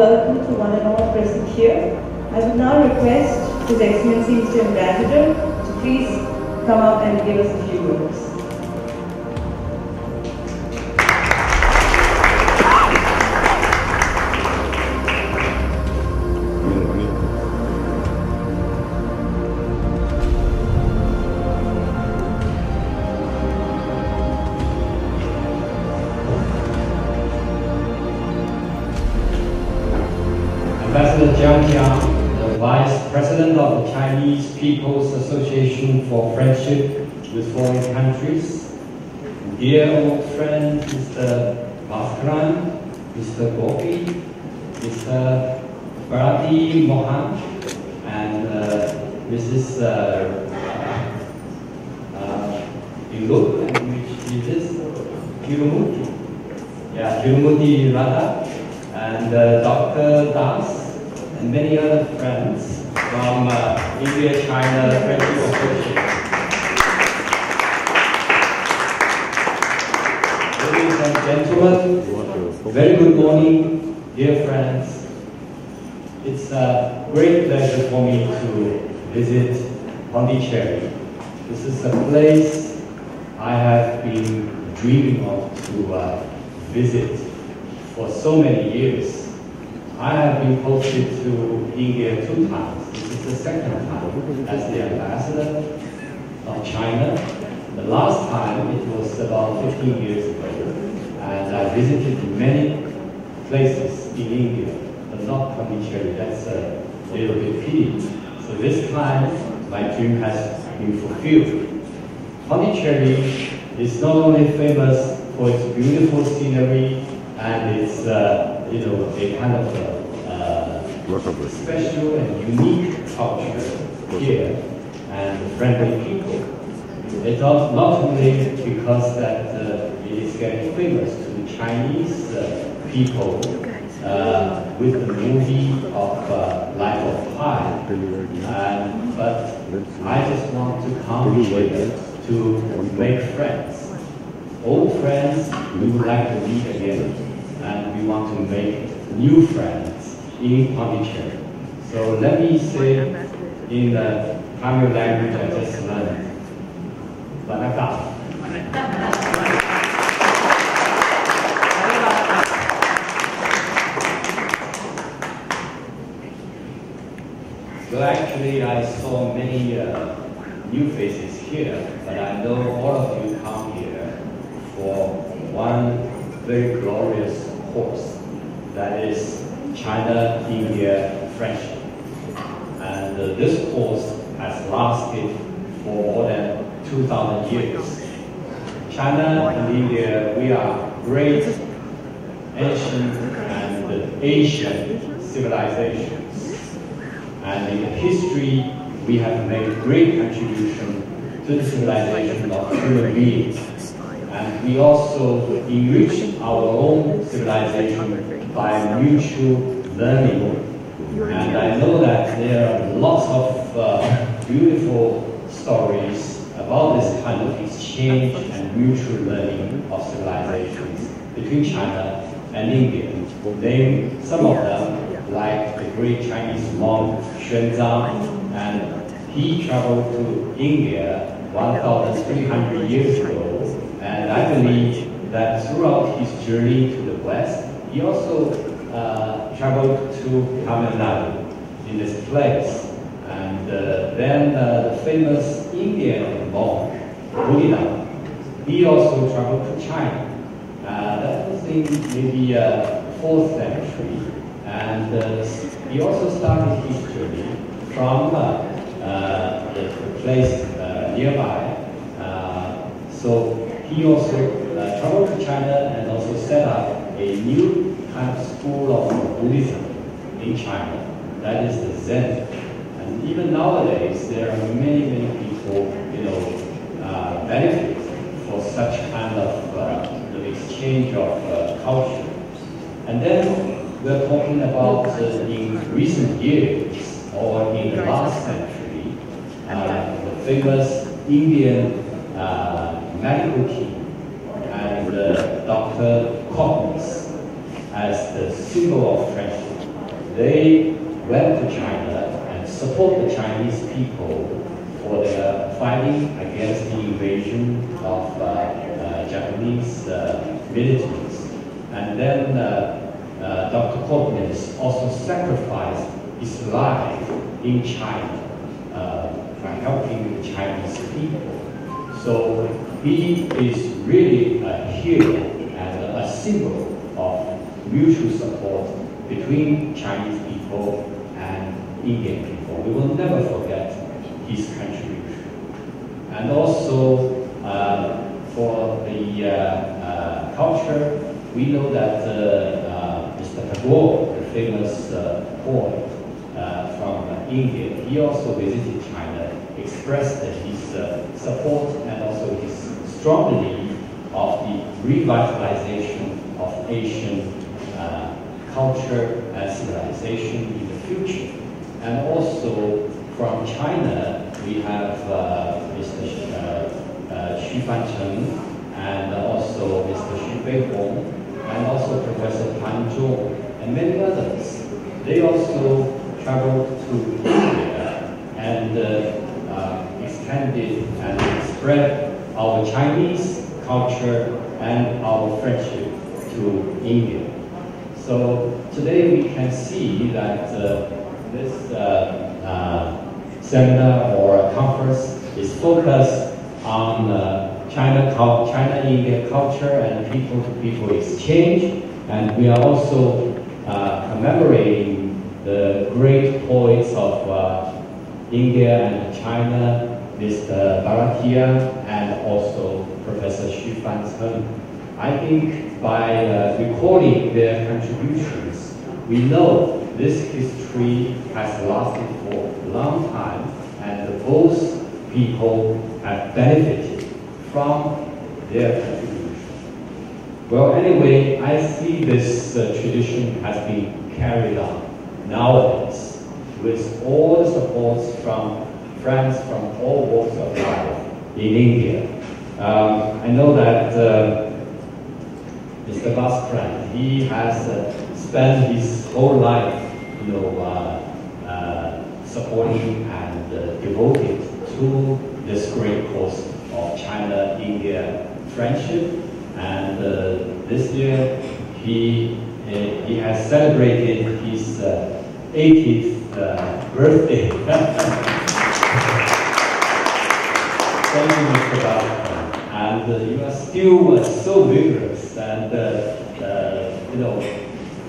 welcome to one and all present here. I would now request His Excellency Mr. Ambassador to please come up and give us a few words. People's Association for Friendship with Foreign Countries, dear old friend Mr. Bhaskaran, Mr. Gopi, Mr. Bharati Mohan, and uh, Mrs. Uh, uh, Ilu, which is? Kirumuti. Yeah, Kirumuti Radha, and uh, Dr. Das, and many other friends from uh, India-China Friendship Association. Ladies and gentlemen, very good morning, dear friends. It's a great pleasure for me to visit Pondicherry. This is a place I have been dreaming of to uh, visit for so many years. I have been posted to India two times. This is the second time as the ambassador of China. The last time it was about 15 years ago, and I visited many places in India, but not Pondicherry. That's a little bit pity. So this time, my dream has been fulfilled. Pondicherry is not only famous for its beautiful scenery and its, uh, you know, a kind of uh, special and unique culture here and friendly people. It's not, not only because that uh, it is getting famous to the Chinese uh, people uh, with the movie of uh, Life of Pi, and, but I just want to come here to make friends. Old friends we would like to meet again, want to make new friends in Pondicherry. So let me say in the Tamil language I just learned, Vanakkam. So actually I saw many uh, new faces here, but I know all of you come here for one very glorious course, that is China-India friendship. And uh, this course has lasted for more than 2,000 years. China and India, we are great ancient and Asian civilizations. And in history, we have made great contribution to the civilization of human beings. We also enrich our own civilization by mutual learning. And I know that there are lots of uh, beautiful stories about this kind of exchange and mutual learning of civilizations between China and India. Name some of them, like the great Chinese monk Xuanzang, and he traveled to India 1,300 years ago. And I believe that throughout his journey to the West, he also uh, traveled to Tamil Nadu in this place. And uh, then uh, the famous Indian monk, Buddha, he also traveled to China. Uh, that was in maybe uh, 4th century. And uh, he also started his journey from uh, uh, the, place uh, nearby. Uh, so he also uh, traveled to China and also set up a new kind of school of Buddhism in China. That is the Zen. And even nowadays, there are many, many people, you know, uh, benefit for such kind of uh, exchange of uh, culture. And then we're talking about uh, in recent years or in the last century, uh, the famous Indian uh, team and uh, Dr. Kotnis as the symbol of friendship. they went to China and support the Chinese people for their fighting against the invasion of uh, uh, Japanese uh, militaries. And then Dr. Kotnis also sacrificed his life in China by helping the Chinese people. So he is really a hero and a symbol of mutual support between Chinese people and Indian people. We will never forget his contribution. And also uh, for the uh, uh, culture, we know that uh, Mr. Tagore, the famous poet from India, he also visited China, expressed his support strong belief of the revitalization of Asian uh, culture and civilization in the future. And also from China, we have uh, Mr. Xu, uh, uh, Xu Fancheng and also Mr. Xu Beihong and also Professor Pan Zhong and many others. They also traveled to India and uh, uh, extended and spread our Chinese culture and our friendship to India. So today we can see that uh, this uh, uh, seminar or conference is focused on uh, China, China-India culture and people-to-people -people exchange, and we are also uh, commemorating the great poets of uh, India and China Mr. Bharatiya and also Professor Xu Fancheng. I think by uh, recording their contributions, we know this history has lasted for a long time and both people have benefited from their contribution. Well, anyway, I see this uh, tradition has been carried on nowadays with all the supports from friends from all walks of life in India. Um, I know that uh, Mr. Bhaskaran, he has uh, spent his whole life, you know, uh supporting and uh, devoted to this great cause of China-India friendship. And uh, this year, he he has celebrated his 80th birthday. Thank you, Mr. Bhaskaran. And uh, you are still uh, so vigorous and, uh, uh, you know,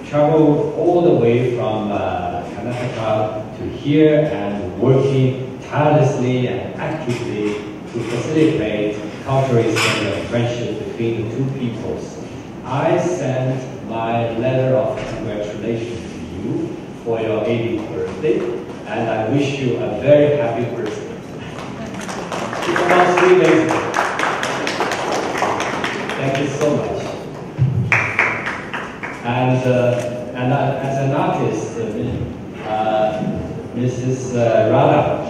travel all the way from uh, Karnataka here and working tirelessly and actively to facilitate cultural and friendship between the two peoples. I send my letter of congratulations to you for your 80th birthday, and I wish you a very happy birthday about three days ago. Thank you so much. And, uh, and uh, as an artist, uh, Mrs. Uh, Radha,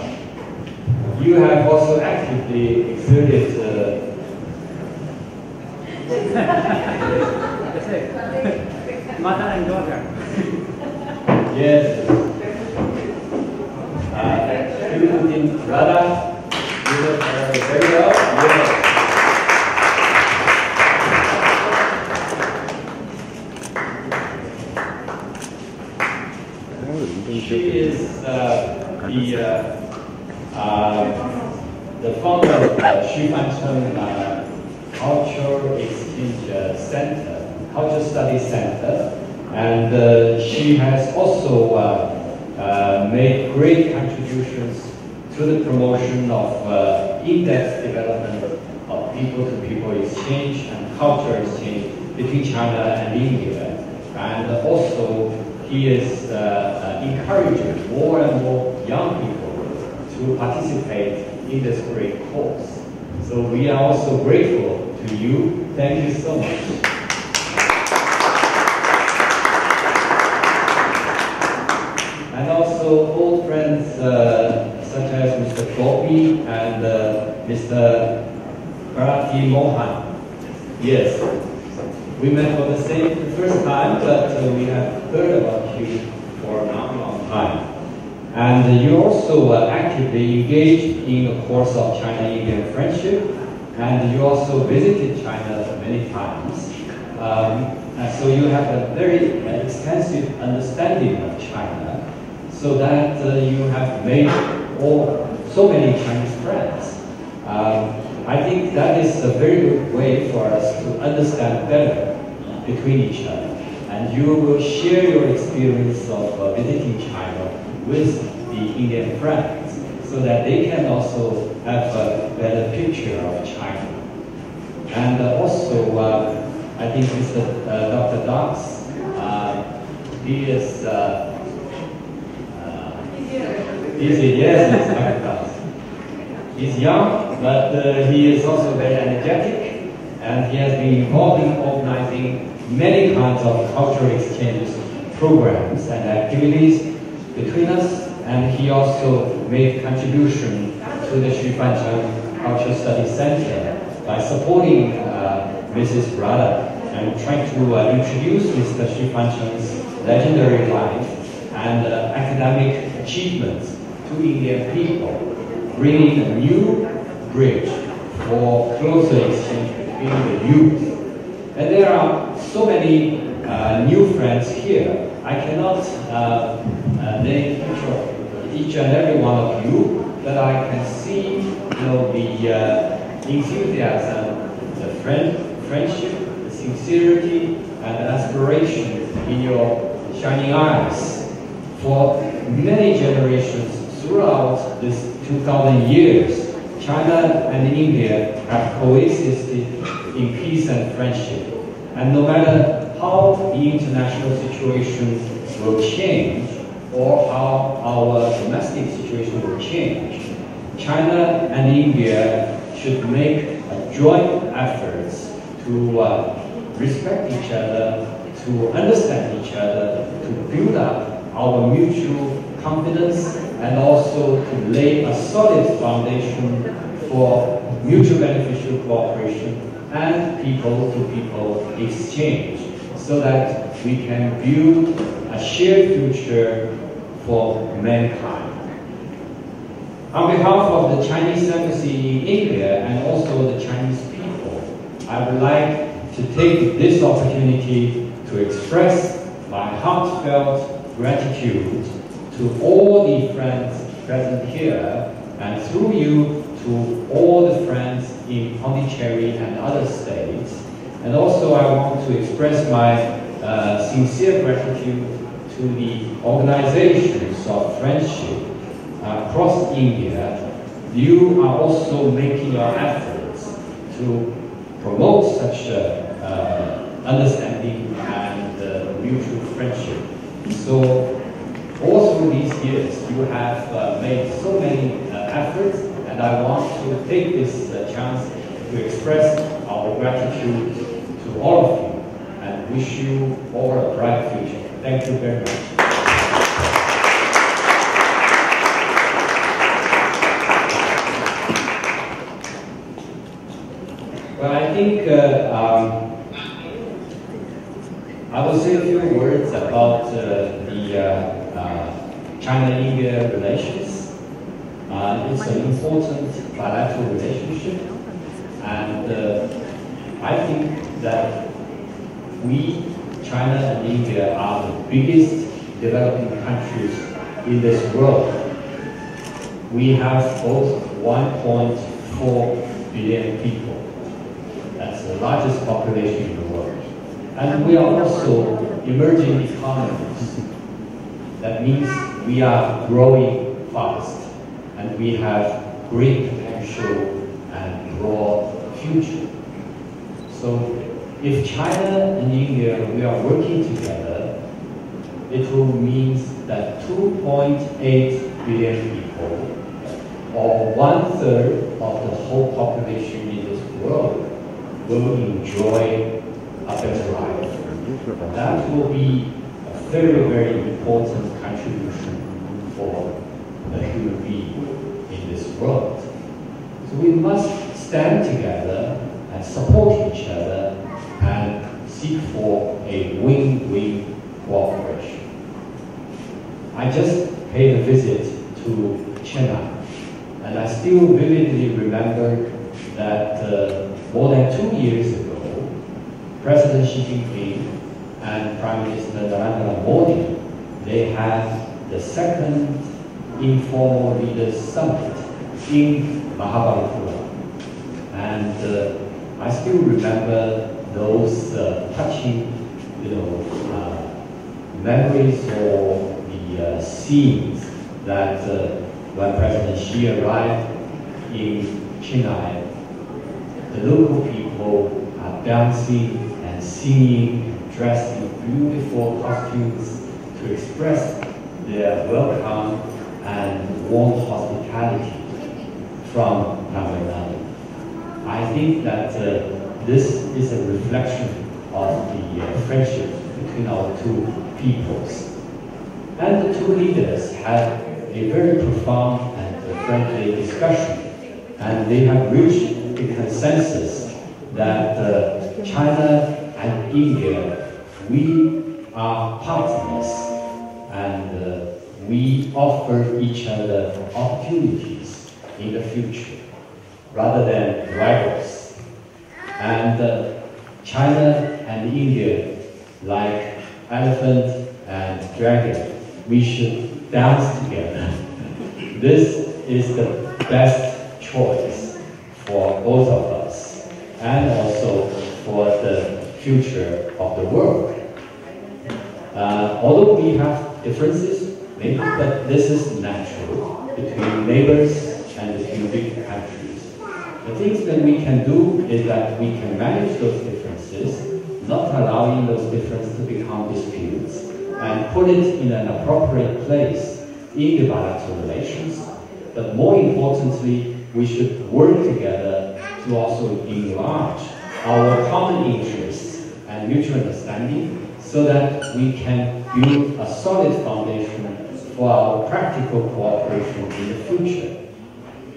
you have also actively exerted uh, Mother and daughter. Yes. Uh, Radha very well. She is uh, the uh, uh, the founder of the Xu Fancheng uh, Cultural Exchange uh, Center, Cultural Studies Center, and uh, she has also uh, made great contributions to the promotion of uh, in-depth development of people-to-people -people exchange and cultural exchange between China and India. And also, he is encouraging more and more young people to participate in this great cause. So we are also grateful to you. Thank you so much. And also old friends uh, such as Mr. Gopi and uh, Mr. Bharati Mohan. Yes, we met for the same first time, but uh, we have heard about you for for a long, long time. And you also uh, actively engaged in the course of China-Indian friendship, and you also visited China many times. Um, and so you have a very extensive understanding of China, so that uh, you have made all, so many Chinese friends. Um, I think that is a very good way for us to understand better between each other. And you will share your experience of uh, visiting China with the Indian friends so that they can also have a better picture of China. And uh, also, uh, I think Mr. Uh, Dr. Dox, uh, he is, uh, he's a, yes, he's Dr. Dox. He's young, but he is also very energetic, and he has been involved in organizing many kinds of cultural exchange programs and activities between us, and he also made contribution to the Xu Fancheng Cultural Studies Center by supporting uh, Mrs. Radha and trying to uh, introduce Mr. Xu Fancheng's legendary life and uh, academic achievements to Indian people, bringing a new bridge for closer exchange between the youth. And there are so many uh, new friends here. I cannot uh, name each, each and every one of you, that I can see you know, the uh, enthusiasm, the friend, friendship, the sincerity, and the aspiration in your shining eyes. For many generations throughout this 2,000 years, China and India have coexisted in peace and friendship. And no matter how the international situation will change or how our domestic situation will change, China and India should make a joint efforts to uh, respect each other, to understand each other, to build up our mutual confidence and also to lay a solid foundation for mutual beneficial cooperation and people-to-people exchange so that we can build a shared future for mankind. On behalf of the Chinese Embassy in India and also the Chinese people, I would like to take this opportunity to express my heartfelt gratitude to all the friends present here and through you to all the friends in Pondicherry and other states. And also I want to express my uh, sincere gratitude to the organizations of friendship across India. You are also making your efforts to promote such uh, understanding and uh, mutual friendship. So all through these years, you have uh, made so many uh, efforts and I want to take this uh, chance to express our gratitude to all of you and wish you all a bright future. Thank you very much. Well, I think uh, um, I will say a few words about uh, the uh, uh China-India relations. Uh, it's an important bilateral relationship, and uh, I think that we, China and India, are the biggest developing countries in this world. We have both 1.4 billion people. That's the largest population in the world. And we are also emerging economies. That means we are growing fast and we have great potential and broad future. So if China and India, we are working together, it will mean that 2.8 billion people, or one third of the whole population in this world, will enjoy a better life. That will be a very, very important contribution for the human being in this world. So we must stand together and support each other seek for a win-win cooperation. I just paid a visit to Chennai, and I still vividly remember that uh, more than two years ago, President Xi Jinping and Prime Minister Narendra Modi, they had the second informal leaders summit in Mahabalipuram. And uh, I still remember those uh, touching, you know, uh, memories or the uh, scenes that uh, when President Xi arrived in Chennai, the local people are dancing and singing, dressed in beautiful costumes to express their welcome and warm hospitality from Tamil Nadu. I think that uh, this is a reflection of the uh, friendship between our two peoples. And the two leaders had a very profound and friendly discussion, and they have reached a consensus that uh, China and India, we are partners, and uh, we offer each other opportunities in the future, rather than rivals. And China and India, like elephant and dragon, we should dance together. this is the best choice for both of us, and also for the future of the world. Uh, although we have differences, maybe, but this is natural between neighbors and between big countries. The things that we can do is that we can manage those differences, not allowing those differences to become disputes, and put it in an appropriate place in the bilateral relations. But more importantly, we should work together to also enlarge our common interests and mutual understanding so that we can build a solid foundation for our practical cooperation in the future.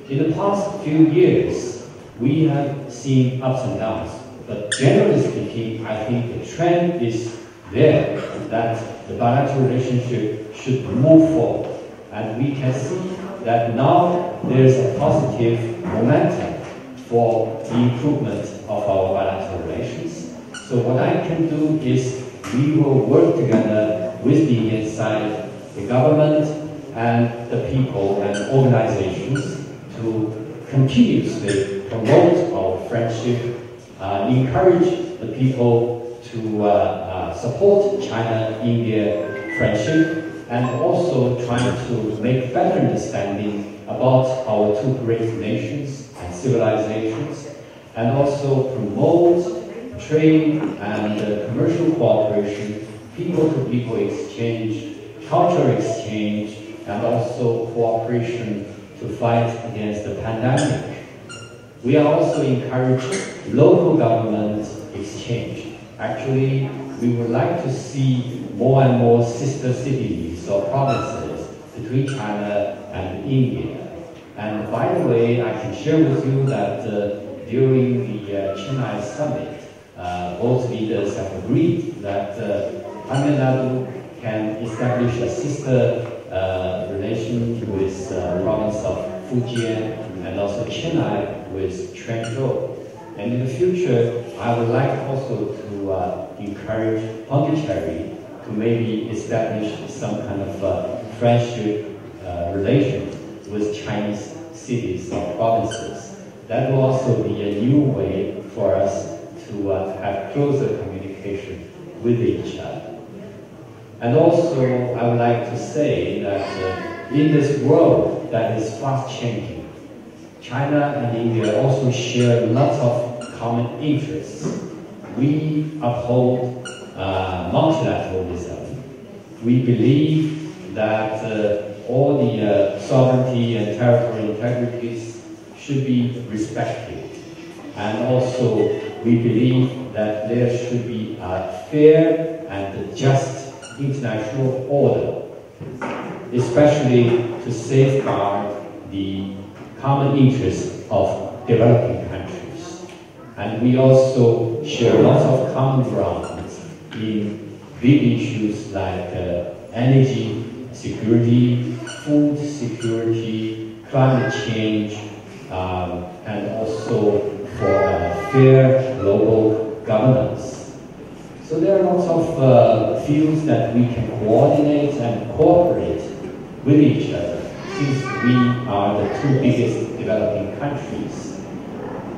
In the past few years, we have seen ups and downs, but generally speaking, I think the trend is there that the bilateral relationship should move forward. And we can see that now there is a positive momentum for the improvement of our bilateral relations. So what I can do is we will work together with the Indian side, the government, and the people and organizations to continuously promote our friendship, uh, encourage the people to uh, uh, support China-India friendship, and also trying to make better understanding about our two great nations and civilizations, and also promote trade and uh, commercial cooperation, people-to-people exchange, cultural exchange, and also cooperation to fight against the pandemic. We are also encouraging local government exchange. Actually, we would like to see more and more sister cities or provinces between China and India. And by the way, I can share with you that uh, during the uh, Chennai summit, uh, both leaders have agreed that uh, Tamil Nadu can establish a sister uh, relation with the province of Fujian and also Chennai with Quanzhou. And in the future, I would like also to uh, encourage Pondicherry to maybe establish some kind of uh, friendship uh, relation with Chinese cities or provinces. That will also be a new way for us to uh, have closer communication with each other. And also, I would like to say that uh, in this world that is fast changing, China and India also share lots of common interests. We uphold uh, multilateralism. We believe that uh, all the uh, sovereignty and territorial integrities should be respected. And also, we believe that there should be a fair and just international order, especially to safeguard the common interests of developing countries. And we also share lots of common ground in big issues like uh, energy security, food security, climate change, um, and also for uh, fair global governance. So there are lots of uh, fields that we can coordinate and cooperate with each other since we are the two biggest developing countries.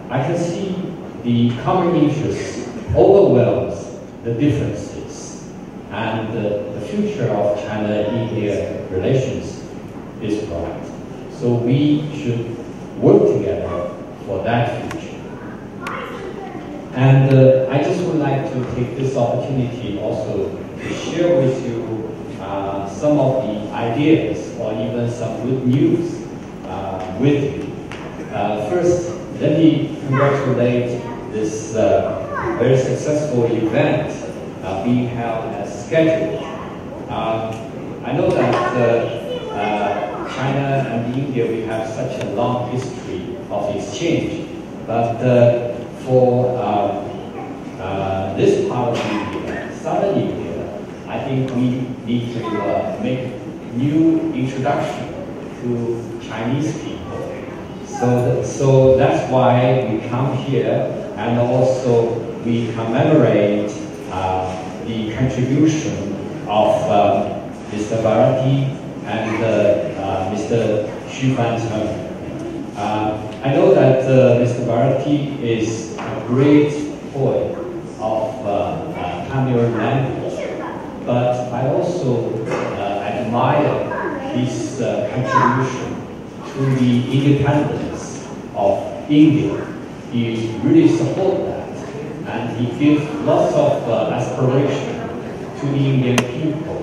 I can see the common interests overwhelms the differences and uh, the future of China-India relations is bright. So we should work together for that future. And uh, I just would like to take this opportunity also to share with you uh, some of the ideas or even some good news uh, with you. Uh, first, let me congratulate this uh, very successful event uh, being held as scheduled. I know that China and India, we have such a long history of exchange. But for uh, this part of India, southern I think we need to uh, make new introduction to Chinese people. So, so that's why we come here and also we commemorate uh, the contribution of uh, Mr. Bharati and uh, Mr. Xu Fancheng. Uh, I know that uh, Mr. Bharati is a great poet of uh, Tamil language, but I also uh, admire his uh, contribution to the independence of India. He really supports that, and he gives lots of uh, aspiration to the Indian people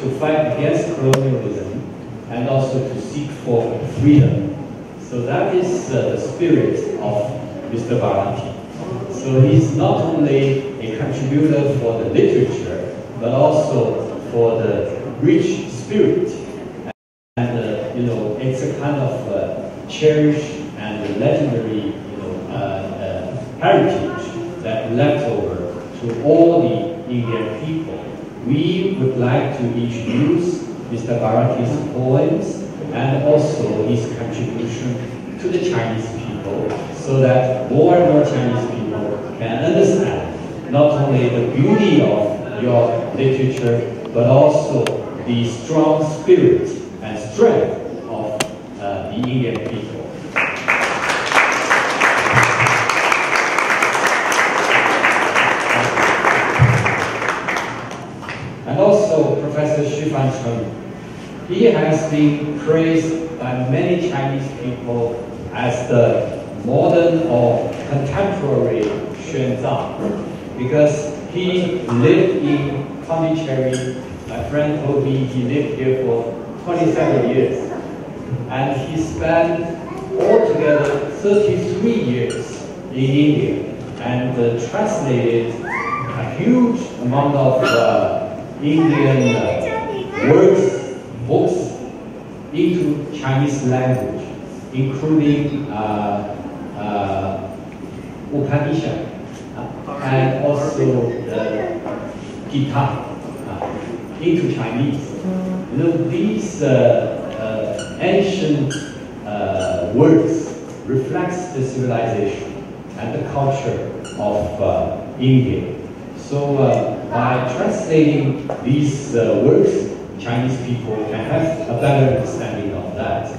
to fight against colonialism and also to seek for freedom. So that is uh, the spirit of Mr. Bharati. So he's not only a contributor for the literature, but also for the rich spirit. And, uh, you know, it's a kind of uh, cherished and legendary, you know, uh, uh, heritage that left over to all the Indian people we would like to introduce Mr. Bharati's poems and also his contribution to the Chinese people so that more and more Chinese people can understand not only the beauty of your literature but also the strong spirit and strength of uh, the Indian people. And also Professor Xu Fancheng, he has been praised by many Chinese people as the modern or contemporary Xuanzang because he lived in Pondicherry. My friend told me he lived here for 27 years. And he spent altogether 33 years in India and uh, translated a huge amount of uh, Indian uh, works books into Chinese language, including uh, uh, Upanishad and also the Gita uh, into Chinese. You know, these uh, ancient words reflects the civilization and the culture of India. So by translating these words Chinese people can have a better understanding of that.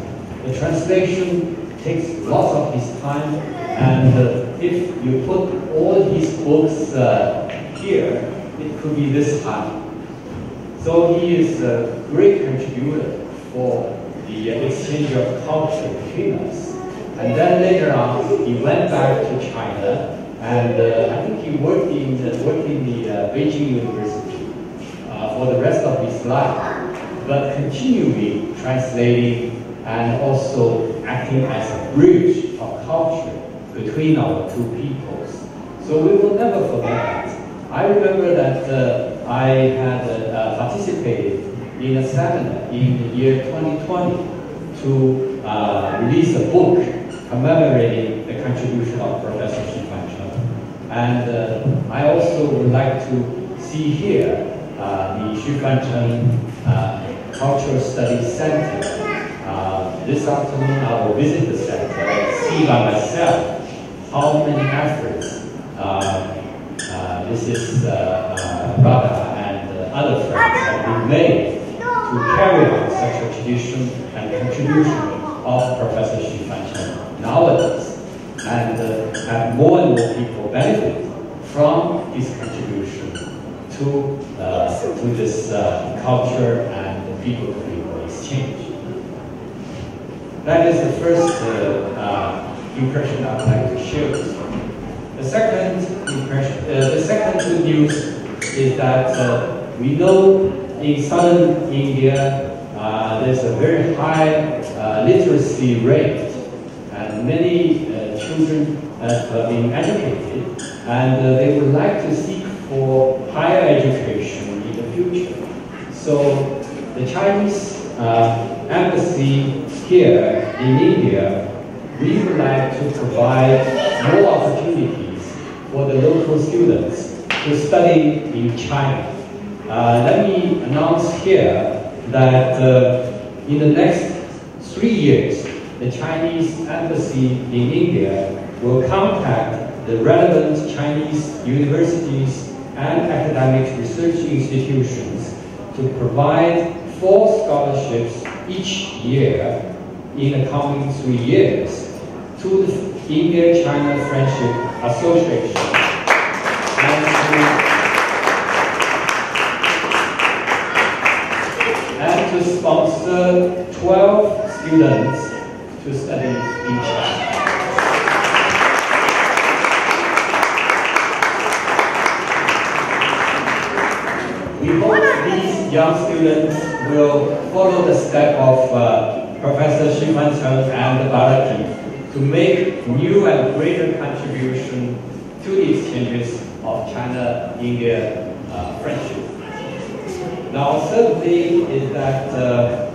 The translation takes lots of his time, and uh, if you put all his books uh, here, it could be this high. So he is a great contributor for the exchange of culture between us. And then later on, he went back to China, and uh, I think he worked in, uh, worked in the uh, Beijing University uh, for the rest of his life but continually translating and also acting as a bridge of culture between our two peoples. So we will never forget that. I remember that uh, I had uh, participated in a seminar in the year 2020 to uh, release a book commemorating the contribution of Professor Xu Fancheng. And uh, I also would like to see here uh, the Xu Fancheng uh, Cultural Studies Center. Uh, this afternoon I will visit the center and see by myself how many efforts this is uh, Baba and uh, other friends have been made to carry on such a tradition and contribution of Professor Xu Fancheng nowadays, and uh, have more and more people benefit from his contribution to, uh, to this uh, culture and people-to-people exchange. That is the first uh, uh, impression I would like to share with you. The second impression, uh, the second good news is that uh, we know in southern India uh, there's a very high uh, literacy rate, and many uh, children have uh, been educated, and they would like to seek for higher education in the future. So the Chinese embassy here in India, we would like to provide more opportunities for the local students to study in China. Uh, let me announce here that uh, in the next three years, the Chinese embassy in India will contact the relevant Chinese universities and academic research institutions to provide four scholarships each year in the coming three years to the India-China Friendship Association. And to, and to sponsor 12 students to study in China. We hope these young students will follow the step of uh, Professor Xu Fancheng and Bharati to make new and greater contribution to the exchanges of China-India uh, friendship. Now, thirdly is that uh,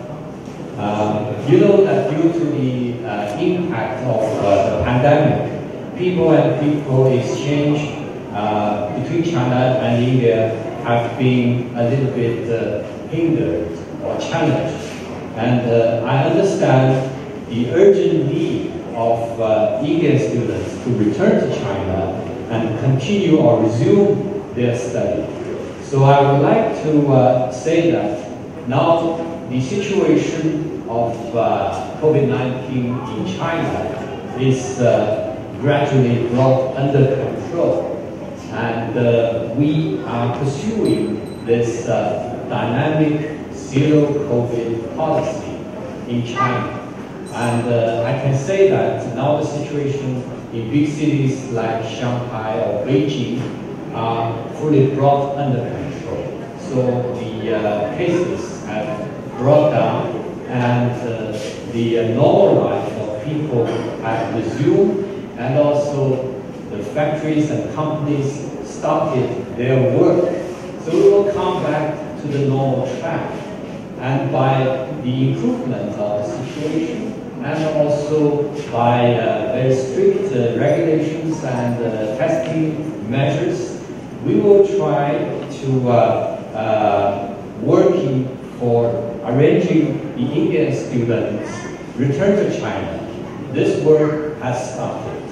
uh, you know that due to the uh, impact of uh, the pandemic, people and people exchange uh, between China and India have been a little bit hindered or challenged. And I understand the urgent need of uh, Indian students to return to China and continue or resume their study. So I would like to uh, say that now the situation of uh, COVID-19 in China is uh, gradually brought under control. And uh, we are pursuing this uh, dynamic zero COVID policy in China. And uh, I can say that now the situation in big cities like Shanghai or Beijing are fully brought under control. So the uh, cases have brought down and uh, the uh, normal life of people have resumed and also the factories and companies started their work. So we will come back to the normal track. And by the improvement of the situation and also by uh, very strict uh, regulations and uh, testing measures, we will try to uh, uh, working for arranging the Indian students return to China. This work has started.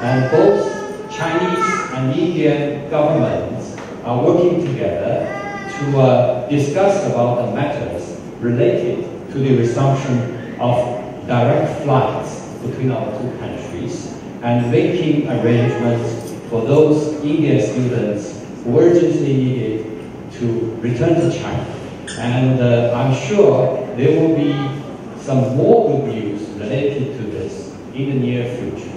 And both Chinese and Indian governments are working together to uh, discuss about the matters related to the resumption of direct flights between our two countries and making arrangements for those Indian students who urgently needed to return to China. And uh, I'm sure there will be some more good news related to this in the near future.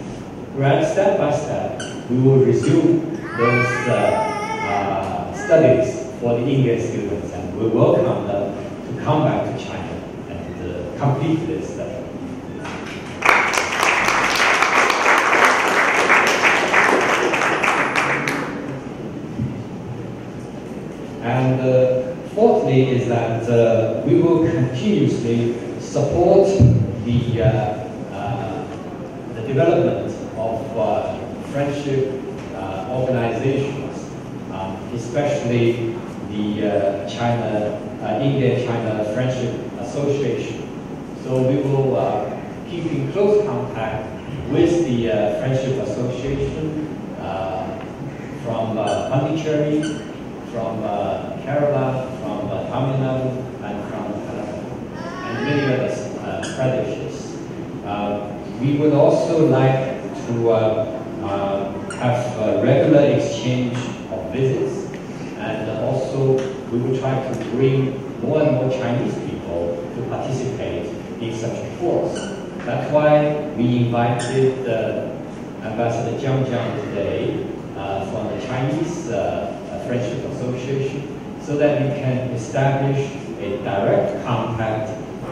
Right, step by step, we will resume those uh, uh, studies for the Indian students and we welcome them to come back to China and uh, complete their study. And uh, that uh, we will continuously support the, uh, uh, the development of uh, friendship uh, organizations, um, especially the China, India-China Friendship Association. So we will keep in close contact with the Friendship Association from uh, Pondicherry, from uh, Kerala, from uh, Tamil Nadu, and from uh, and many other uh, parishes. Uh, we would also like to uh, uh, have a regular exchange of visits, and also we will try to bring more and more Chinese people to participate in such tours. That's why we invited uh, Ambassador Jiang Jiang today uh, from the Chinese uh, Friendship Association so that we can establish a direct contact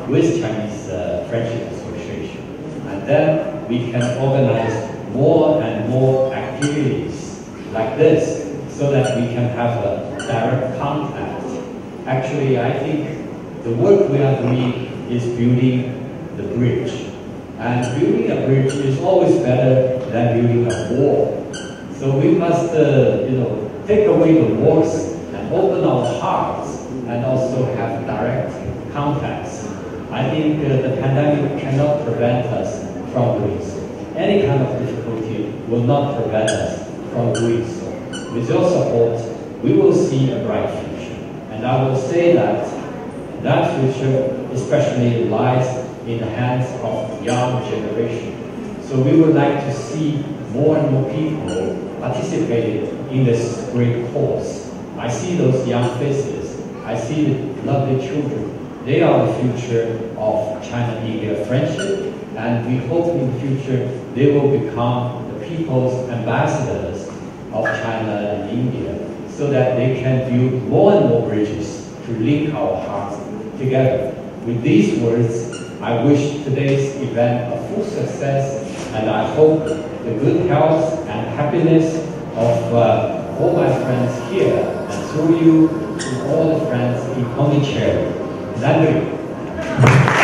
with Chinese uh, Friendship Association. And then we can organize more and more activities like this so that we can have a direct contact. Actually, I think the work we are doing is building the bridge. And building a bridge is always better than building a wall. So we must, uh, you know, take away the walls and open our hearts and also have direct contacts. I think uh, the pandemic cannot prevent us from so. Any kind of difficulty will not prevent us from doing so. With your support, we will see a bright future. And I will say that that future especially lies in the hands of young generation. So we would like to see more and more people participating in this great cause. I see those young faces. I see the lovely children. They are the future of China-India friendship, and we hope in future they will become the people's ambassadors of China and India, so that they can build more and more bridges to link our hearts together. With these words, I wish today's event a full success, and I hope the good health and happiness of uh, all my friends here, and through you to all the friends in Pondicherry. Nandri.